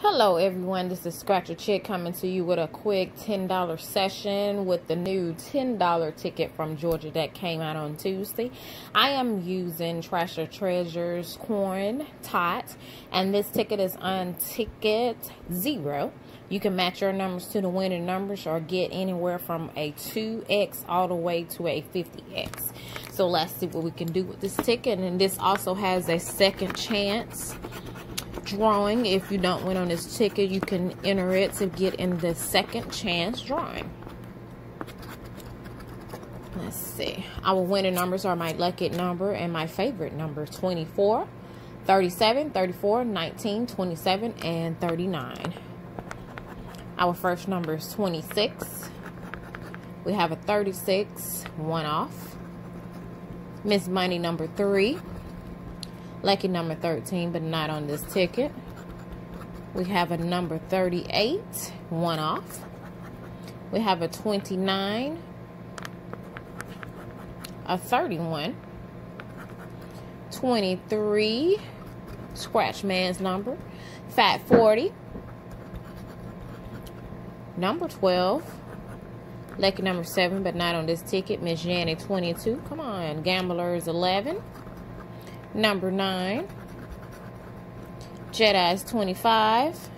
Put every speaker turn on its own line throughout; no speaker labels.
Hello everyone, this is Scratch Scratcher Chick coming to you with a quick $10 session with the new $10 ticket from Georgia that came out on Tuesday. I am using Trash or Treasures Corn Tot and this ticket is on ticket zero. You can match your numbers to the winning numbers or get anywhere from a 2x all the way to a 50x. So let's see what we can do with this ticket and this also has a second chance drawing. If you don't win on this ticket, you can enter it to get in the second chance drawing. Let's see. Our winning numbers are my lucky number and my favorite number 24, 37, 34, 19, 27, and 39. Our first number is 26. We have a 36, one off. Miss Money number three. Lucky number 13, but not on this ticket. We have a number 38, one off. We have a 29, a 31, 23, scratch man's number, fat 40, number 12, lucky number 7, but not on this ticket, Miss Janet 22. Come on, gamblers 11 number 9. Jedi's 25.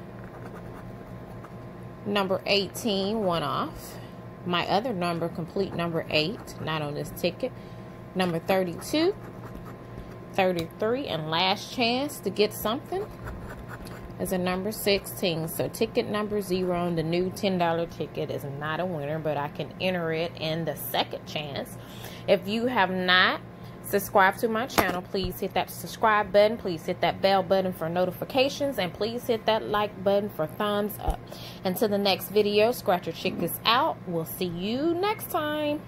Number 18, one off. My other number, complete number 8, not on this ticket. Number 32. 33, and last chance to get something is a number 16. So ticket number 0 on the new $10 ticket is not a winner, but I can enter it in the second chance. If you have not subscribe to my channel please hit that subscribe button please hit that bell button for notifications and please hit that like button for thumbs up. Until the next video scratcher chick is out. We'll see you next time